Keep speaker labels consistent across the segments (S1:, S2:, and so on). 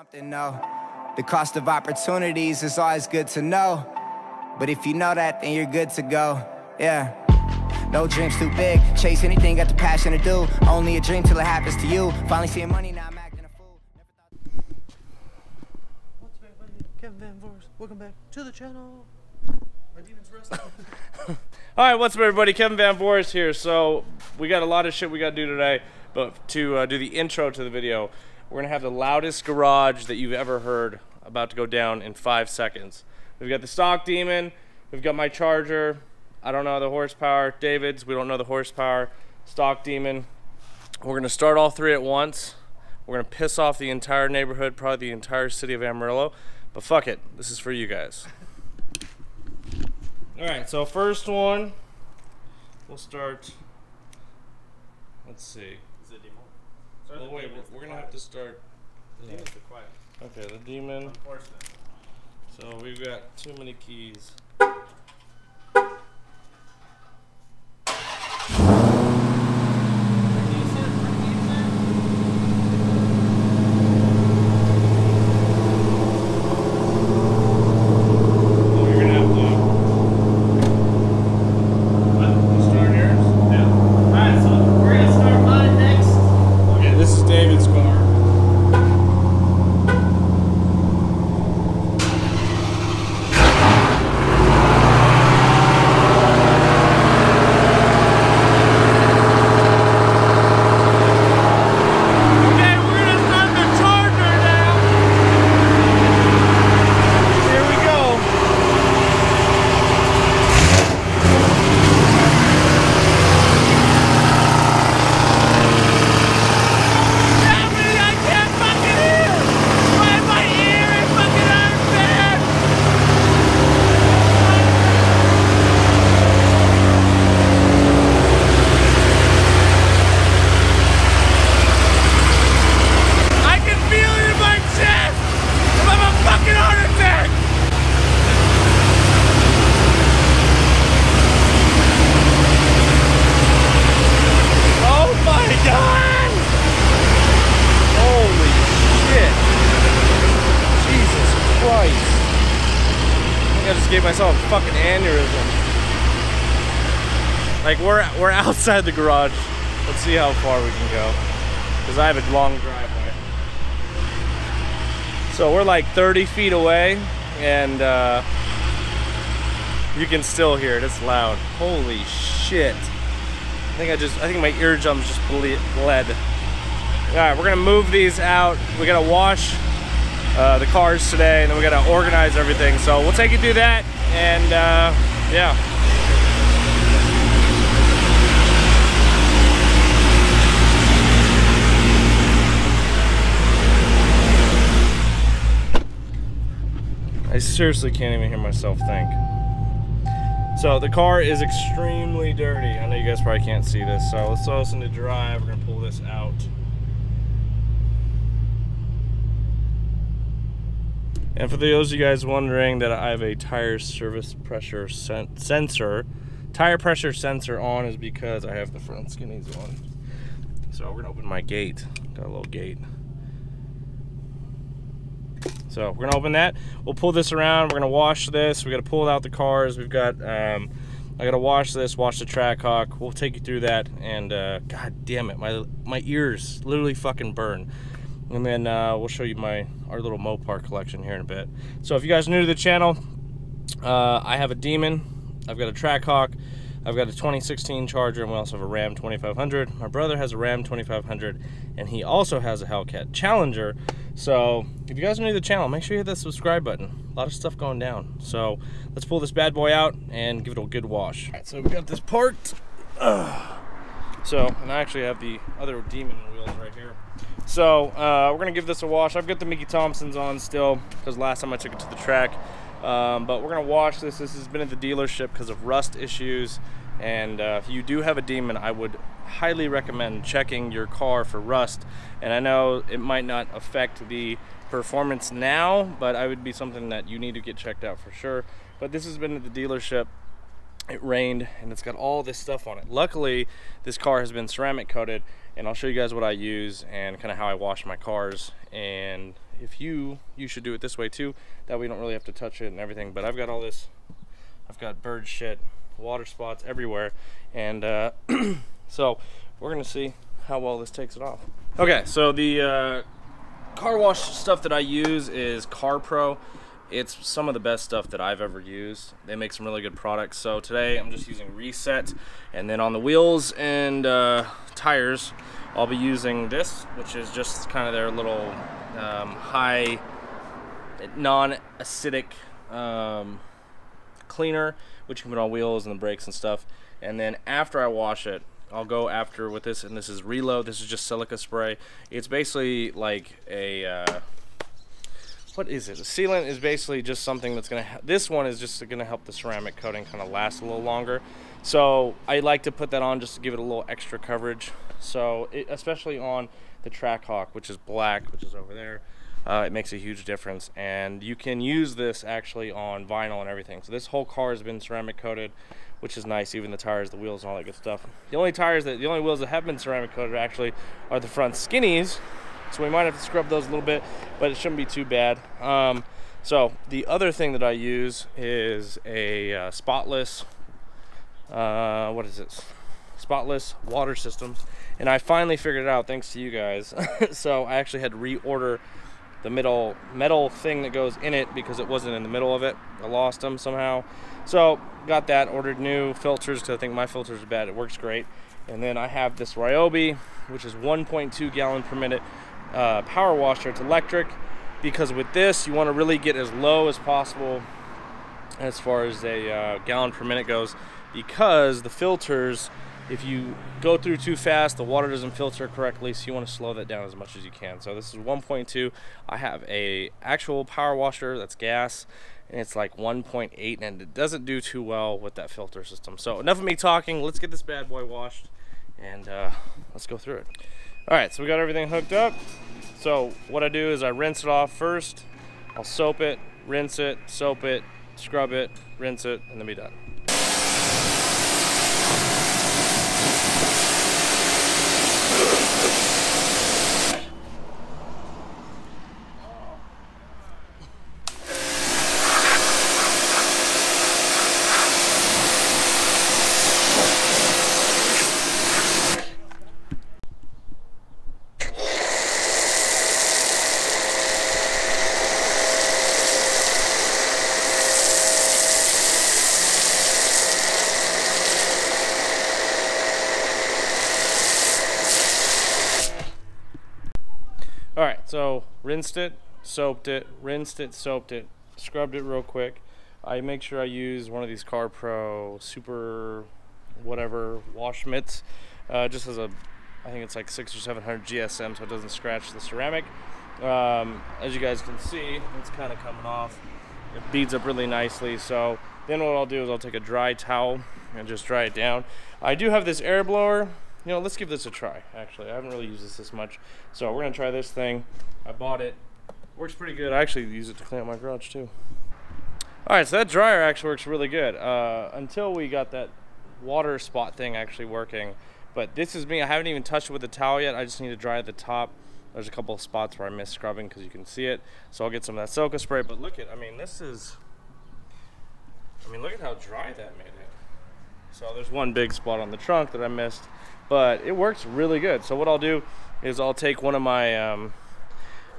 S1: something, no. The cost of opportunities is always good to know. But if you know that, then you're good to go. Yeah. No dreams too big. Chase anything, got the passion to do. Only a dream till it happens to you. Finally seeing money, now I'm acting a fool.
S2: What's up, everybody? Kevin Van Voris. Welcome back to the channel. My demon's wrestling.
S3: All right, what's up, everybody? Kevin Van Voris here. So we got a lot of shit we got to do today, but to uh, do the intro to the video, we're gonna have the loudest garage that you've ever heard about to go down in five seconds. We've got the stock demon. We've got my charger. I don't know the horsepower. David's. We don't know the horsepower. Stock demon. We're gonna start all three at once. We're gonna piss off the entire neighborhood, probably the entire city of Amarillo. But fuck it, this is for you guys. All right, so first one, we'll start. Let's see.
S2: Is it demon?
S3: Oh wait, we're, we're gonna have to start. yeah.
S2: Demon's the quiet.
S3: Okay, the demon.
S2: Unfortunate.
S3: So we've got too many keys. Oh, you're gonna have to. What? Start yours?
S2: Alright, so we're gonna start mine next.
S3: Okay, this is David's car. Okay, we're gonna start the charger now. Here we go. happening? I can't fucking hear! Why my ear is fucking hurts, man? I can feel it in my chest! I'm having a fucking heart attack! Oh my god! Holy shit! Jesus Christ! I think I just gave myself a fucking aneurysm. Like we're we're outside the garage. Let's see how far we can go. Because I have a long driveway. So we're like 30 feet away and uh, you can still hear it. It's loud. Holy shit. I think I just I think my eardrums just bled. All right, we're gonna move these out. We gotta wash uh, the cars today, and then we gotta organize everything. So we'll take you through that, and uh, yeah. I seriously can't even hear myself think. So the car is extremely dirty. I know you guys probably can't see this. So let's throw this into drive. We're gonna pull this out. And for those of you guys wondering that I have a tire service pressure sen- sensor, tire pressure sensor on is because I have the front skinnies on. So we're gonna open my gate. Got a little gate. So we're gonna open that. We'll pull this around. We're gonna wash this. We gotta pull out the cars. We've got. Um, I gotta wash this. Wash the Trackhawk. We'll take you through that. And uh, god damn it, my my ears literally fucking burn. And then uh, we'll show you my our little Mopar collection here in a bit. So if you guys are new to the channel, uh, I have a Demon. I've got a Trackhawk. I've got a 2016 Charger, and we also have a Ram 2500. My brother has a Ram 2500, and he also has a Hellcat Challenger. So if you guys are new to the channel, make sure you hit that subscribe button. A lot of stuff going down. So let's pull this bad boy out and give it a good wash. So we got this parked. Ugh. So, and I actually have the other Demon wheels right here. So uh, we're gonna give this a wash. I've got the Mickey Thompsons on still because last time I took it to the track. Um, but we're gonna wash this. This has been at the dealership because of rust issues. And uh, if you do have a Demon, I would highly recommend checking your car for rust. And I know it might not affect the performance now, but I would be something that you need to get checked out for sure. But this has been at the dealership it rained and it's got all this stuff on it. Luckily, this car has been ceramic coated and I'll show you guys what I use and kind of how I wash my cars. And if you, you should do it this way too. That way you don't really have to touch it and everything. But I've got all this, I've got bird shit, water spots everywhere. And uh, so we're gonna see how well this takes it off. Okay, so the uh, car wash stuff that I use is CarPro. It's some of the best stuff that I've ever used. They make some really good products. So today I'm just using Reset. And then on the wheels and uh, tires, I'll be using this, which is just kind of their little um, high non-acidic um, cleaner, which you can put on wheels and the brakes and stuff. And then after I wash it, I'll go after with this, and this is Reload. This is just silica spray. It's basically like a... Uh, what is it? A sealant is basically just something that's gonna. This one is just gonna help the ceramic coating kind of last a little longer. So I like to put that on just to give it a little extra coverage. So it, especially on the Trackhawk, which is black, which is over there, uh, it makes a huge difference. And you can use this actually on vinyl and everything. So this whole car has been ceramic coated, which is nice. Even the tires, the wheels, and all that good stuff. The only tires that, the only wheels that have been ceramic coated actually are the front skinnies, so we might have to scrub those a little bit, but it shouldn't be too bad. Um, so the other thing that I use is a uh, spotless, uh, what is this? Spotless water systems. And I finally figured it out thanks to you guys. so I actually had to reorder the middle metal thing that goes in it because it wasn't in the middle of it. I lost them somehow. So got that, ordered new filters because I think my filters are bad. It works great. And then I have this Ryobi, which is 1.2 gallon per minute uh, power washer. It's electric because with this you want to really get as low as possible as far as a uh, gallon per minute goes because the filters if you go through too fast the water doesn't filter correctly so you want to slow that down as much as you can. So this is 1.2 I have a actual power washer that's gas and it's like 1.8 and it doesn't do too well with that filter system. So enough of me talking. Let's get this bad boy washed and uh, let's go through it all right, so we got everything hooked up. So what I do is I rinse it off first. I'll soap it, rinse it, soap it, scrub it, rinse it, and then be done. All right, so rinsed it, soaped it, rinsed it, soaped it, scrubbed it real quick. I make sure I use one of these CarPro Super whatever wash mitts, uh, just as a, I think it's like six or 700 GSM so it doesn't scratch the ceramic. Um, as you guys can see, it's kind of coming off. It beads up really nicely. So then what I'll do is I'll take a dry towel and just dry it down. I do have this air blower you know, let's give this a try. Actually, I haven't really used this this much, so we're gonna try this thing. I bought it. Works pretty good. I actually use it to clean up my garage too. All right, so that dryer actually works really good uh, until we got that water spot thing actually working. But this is me. I haven't even touched it with the towel yet. I just need to dry the top. There's a couple of spots where I missed scrubbing because you can see it. So I'll get some of that silica spray. But look at, I mean, this is, I mean, look at how dry that made it. So there's one big spot on the trunk that I missed but it works really good. So what I'll do is I'll take one of my, um,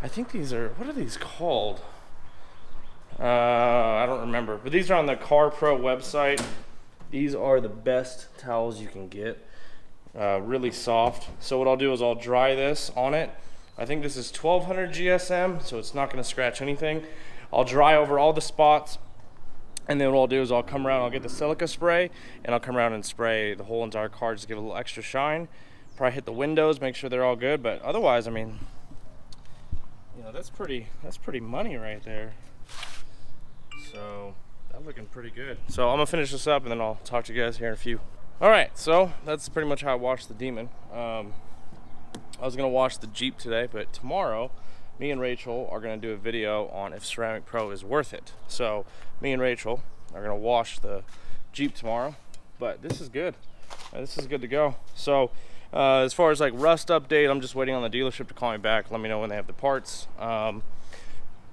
S3: I think these are, what are these called? Uh, I don't remember, but these are on the CarPro website. These are the best towels you can get. Uh, really soft. So what I'll do is I'll dry this on it. I think this is 1200 GSM, so it's not gonna scratch anything. I'll dry over all the spots and then what I'll do is I'll come around, I'll get the silica spray, and I'll come around and spray the whole entire car just give it a little extra shine. Probably hit the windows, make sure they're all good, but otherwise, I mean, you know, that's pretty, that's pretty money right there. So, that's looking pretty good. So I'm gonna finish this up and then I'll talk to you guys here in a few. All right, so that's pretty much how I washed the Demon. Um, I was gonna wash the Jeep today, but tomorrow, me and Rachel are going to do a video on if Ceramic Pro is worth it. So me and Rachel are going to wash the Jeep tomorrow, but this is good. Uh, this is good to go. So uh, as far as like rust update, I'm just waiting on the dealership to call me back. Let me know when they have the parts. Um,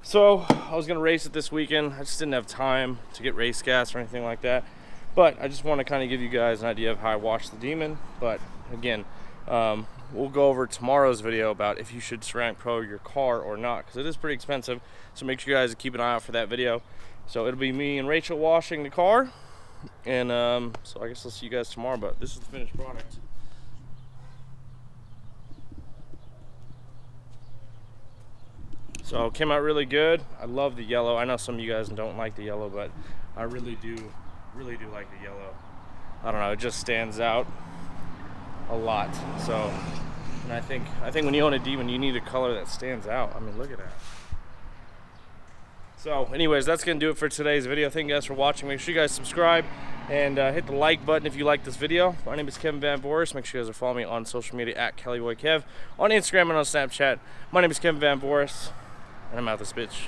S3: so I was gonna race it this weekend. I just didn't have time to get race gas or anything like that. But I just want to kind of give you guys an idea of how I washed the Demon. But again, um, we'll go over tomorrow's video about if you should ceramic pro your car or not because it is pretty expensive. So make sure you guys keep an eye out for that video. So it'll be me and Rachel washing the car. And um, so I guess I'll see you guys tomorrow. But this is the finished product. So it came out really good. I love the yellow. I know some of you guys don't like the yellow, but I really do, really do like the yellow. I don't know, it just stands out a lot. So, and I think I think when you own a demon, you need a color that stands out. I mean, look at that. So, anyways, that's gonna do it for today's video. Thank you guys for watching. Make sure you guys subscribe and uh, hit the like button if you like this video. My name is Kevin Van Voris. Make sure you guys are following me on social media at caliboykev on Instagram and on Snapchat. My name is Kevin Van Voris and I'm out this bitch.